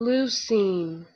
leucine.